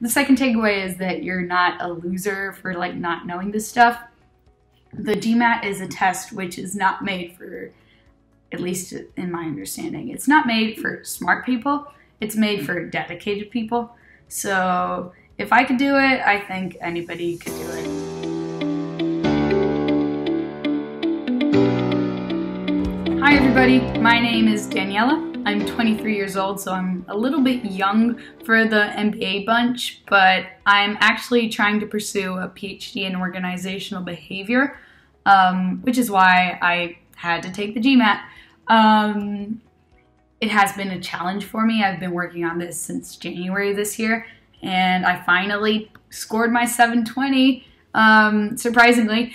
The second takeaway is that you're not a loser for like not knowing this stuff. The GMAT is a test which is not made for, at least in my understanding, it's not made for smart people. It's made for dedicated people. So if I could do it, I think anybody could do it. Hi everybody, my name is Daniela. I'm 23 years old, so I'm a little bit young for the MBA bunch, but I'm actually trying to pursue a PhD in organizational behavior, um, which is why I had to take the GMAT. Um, it has been a challenge for me. I've been working on this since January this year, and I finally scored my 720, um, surprisingly,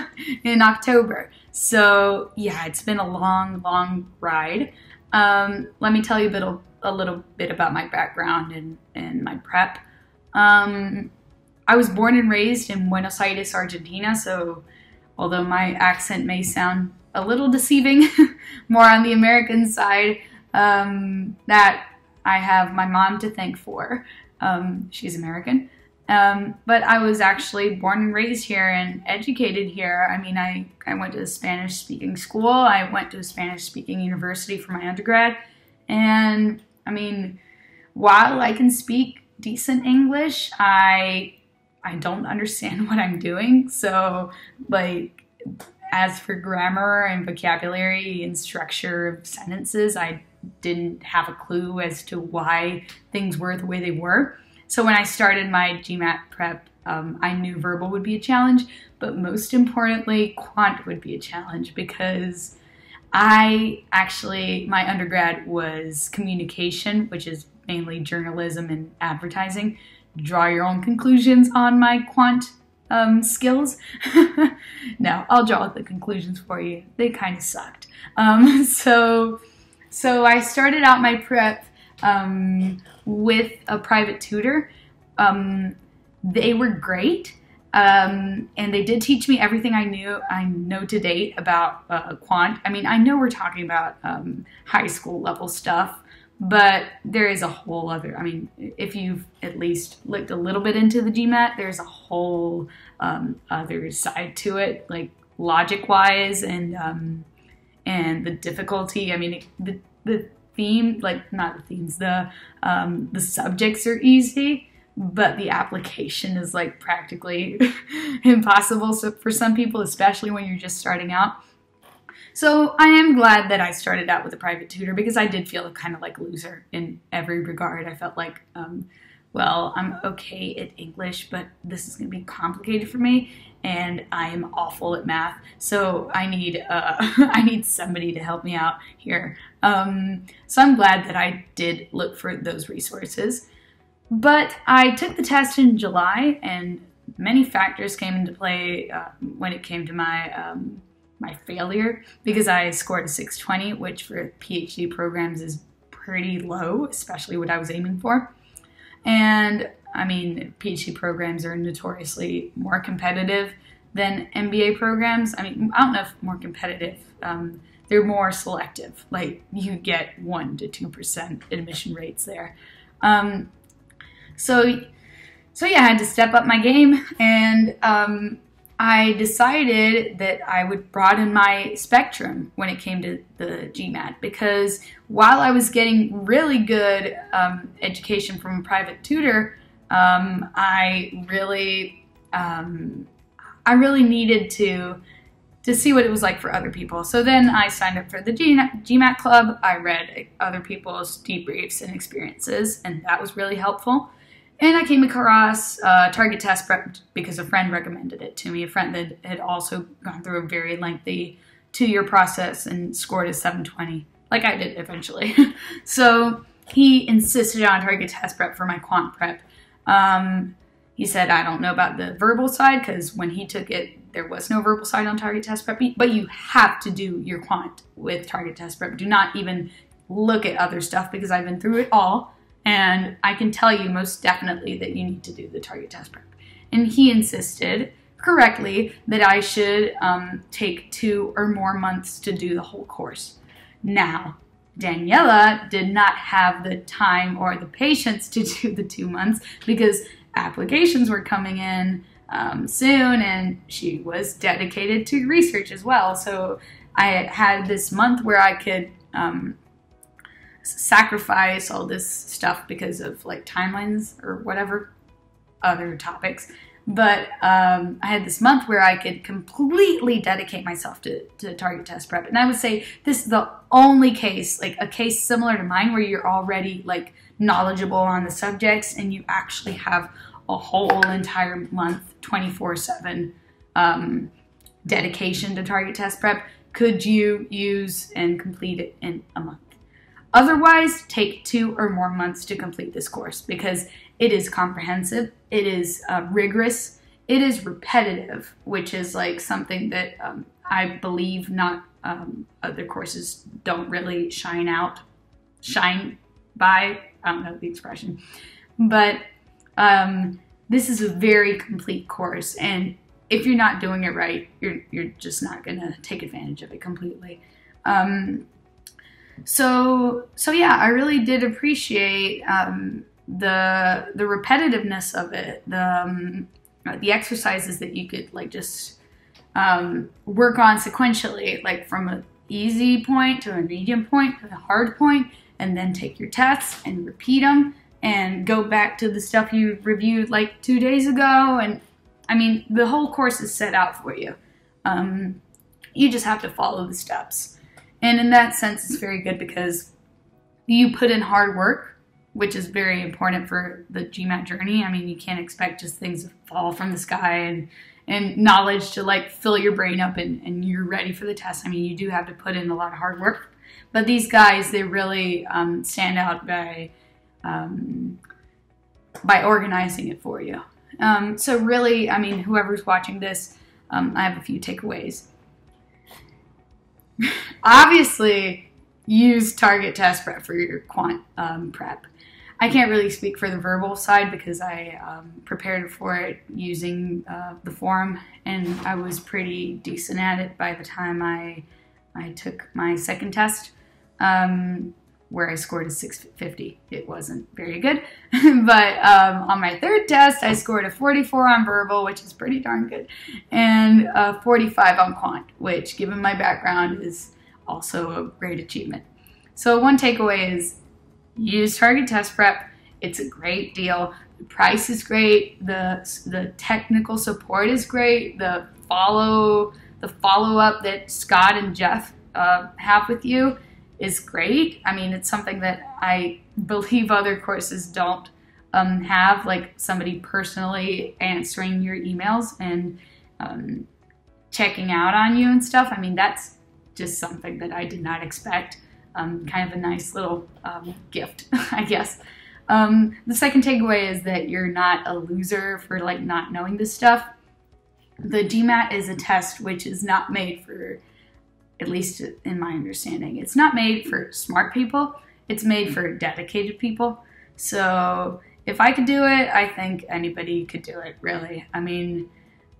in October. So, yeah, it's been a long, long ride. Um, let me tell you a, a little bit about my background and, and my prep. Um, I was born and raised in Buenos Aires, Argentina, so although my accent may sound a little deceiving, more on the American side, um, that I have my mom to thank for. Um, she's American. Um, but I was actually born and raised here and educated here. I mean, I, I went to a Spanish speaking school, I went to a Spanish speaking university for my undergrad. And I mean, while I can speak decent English, I I don't understand what I'm doing. So, like, as for grammar and vocabulary and structure of sentences, I didn't have a clue as to why things were the way they were. So when I started my GMAT prep, um, I knew verbal would be a challenge, but most importantly, quant would be a challenge because I actually, my undergrad was communication, which is mainly journalism and advertising. Draw your own conclusions on my quant um, skills. no, I'll draw the conclusions for you. They kind of sucked. Um, so, so I started out my prep um, with a private tutor. Um, they were great. Um, and they did teach me everything I knew I know to date about uh, quant. I mean, I know we're talking about um, high school level stuff, but there is a whole other. I mean, if you've at least looked a little bit into the GMAT, there's a whole um, other side to it, like logic wise and um, and the difficulty. I mean, the the theme, like not the themes, the um, the subjects are easy, but the application is like practically impossible. So for some people, especially when you're just starting out. So I am glad that I started out with a private tutor because I did feel kind of like loser in every regard. I felt like, um, well, I'm okay at English, but this is going to be complicated for me and I am awful at math. So I need uh, I need somebody to help me out here. Um, so I'm glad that I did look for those resources. But I took the test in July, and many factors came into play uh, when it came to my um, my failure because I scored a 620, which for PhD programs is pretty low, especially what I was aiming for. And I mean, PhD programs are notoriously more competitive than MBA programs. I mean, I don't know if more competitive. Um, they're more selective. Like you get one to two percent admission rates there. Um, so, so yeah, I had to step up my game, and um, I decided that I would broaden my spectrum when it came to the GMAT because while I was getting really good um, education from a private tutor, um, I really, um, I really needed to to see what it was like for other people. So then I signed up for the GMAT club. I read other people's debriefs and experiences, and that was really helpful. And I came across uh, Target Test Prep because a friend recommended it to me. A friend that had also gone through a very lengthy two-year process and scored a 720, like I did eventually. so he insisted on Target Test Prep for my quant prep. Um, he said, I don't know about the verbal side because when he took it, there was no verbal side on Target Test Prep, but you have to do your quant with Target Test Prep. Do not even look at other stuff because I've been through it all. And I can tell you most definitely that you need to do the Target Test Prep. And he insisted correctly that I should um, take two or more months to do the whole course. Now, Daniela did not have the time or the patience to do the two months because applications were coming in um, soon and she was dedicated to research as well. So I had this month where I could um, sacrifice all this stuff because of like timelines or whatever other topics. But um, I had this month where I could completely dedicate myself to, to target test prep. And I would say this is the only case, like a case similar to mine, where you're already like knowledgeable on the subjects and you actually have a whole entire month, 24 7 um, dedication to target test prep. Could you use and complete it in a month? Otherwise, take two or more months to complete this course because it is comprehensive, it is uh, rigorous, it is repetitive, which is like something that um, I believe not um, other courses don't really shine out, shine by. I don't know the expression, but um, this is a very complete course, and if you're not doing it right, you're you're just not gonna take advantage of it completely. Um, so so yeah, I really did appreciate um, the the repetitiveness of it, the um, the exercises that you could like just um, work on sequentially, like from a easy point to a medium point to a hard point, and then take your tests and repeat them and go back to the stuff you reviewed like two days ago. And I mean, the whole course is set out for you. Um, you just have to follow the steps. And in that sense, it's very good because you put in hard work, which is very important for the GMAT journey. I mean, you can't expect just things to fall from the sky and and knowledge to like fill your brain up and, and you're ready for the test. I mean, you do have to put in a lot of hard work. But these guys, they really um, stand out by um, by organizing it for you. Um, so really, I mean, whoever's watching this, um, I have a few takeaways. Obviously use target test prep for your quant um, prep. I can't really speak for the verbal side because I um, prepared for it using uh, the forum, and I was pretty decent at it by the time I I took my second test, um, where I scored a 650. It wasn't very good, but um, on my third test, I scored a 44 on verbal, which is pretty darn good, and a 45 on quant, which, given my background, is also a great achievement. So one takeaway is use Target Test Prep. It's a great deal. The price is great. The the technical support is great. The follow the follow up that Scott and Jeff uh, have with you is great. I mean, it's something that I believe other courses don't um, have, like somebody personally answering your emails and um, checking out on you and stuff. I mean, that's just something that I did not expect. Um, kind of a nice little um, gift, I guess. Um, the second takeaway is that you're not a loser for like not knowing this stuff. The GMAT is a test which is not made for, at least in my understanding, it's not made for smart people. It's made for dedicated people. So if I could do it, I think anybody could do it. Really, I mean,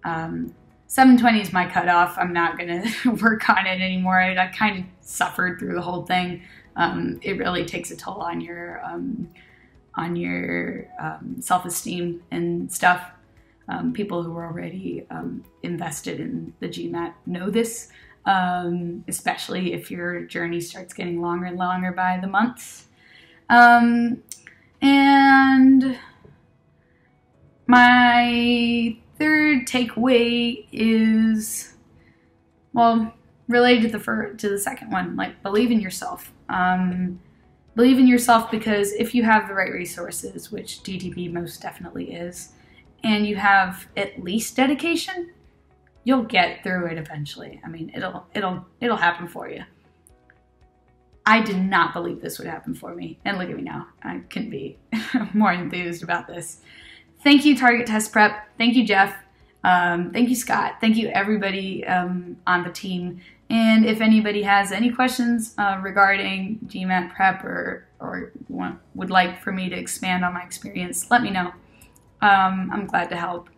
um, 720 is my cutoff. I'm not going to work on it anymore. I, I kind of suffered through the whole thing. Um, it really takes a toll on your um, on your um, self-esteem and stuff. Um, people who are already um, invested in the GMAT know this, um, especially if your journey starts getting longer and longer by the months. and my third takeaway is, well, related to the first, to the second one. Like believe in yourself. Um, believe in yourself because if you have the right resources, which TTP most definitely is, and you have at least dedication, you'll get through it eventually. I mean, it'll it'll it'll happen for you. I did not believe this would happen for me, and look at me now. I couldn't be more enthused about this. Thank you, Target Test Prep. Thank you, Jeff. Um, thank you, Scott. Thank you, everybody um, on the team. And if anybody has any questions uh, regarding GMAT prep or, or want, would like for me to expand on my experience, let me know. Um, I'm glad to help.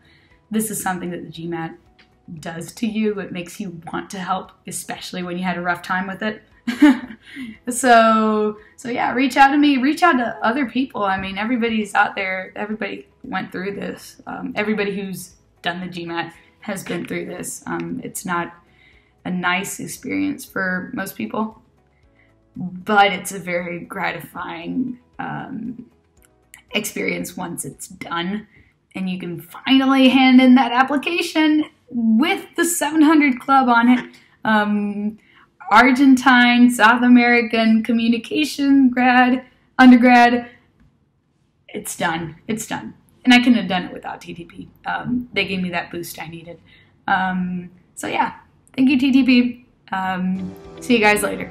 This is something that the GMAT does to you. It makes you want to help, especially when you had a rough time with it. so so yeah, reach out to me. Reach out to other people. I mean, everybody's out there. Everybody went through this. Um, everybody who's done the GMAT has been through this. Um, it's not a nice experience for most people, but it's a very gratifying um, experience once it's done and you can finally hand in that application with the 700 Club on it. Um, Argentine, South American communication grad, undergrad. It's done. It's done. And I couldn't have done it without TTP. Um, they gave me that boost I needed. Um, so, yeah, thank you, TTP. Um, see you guys later.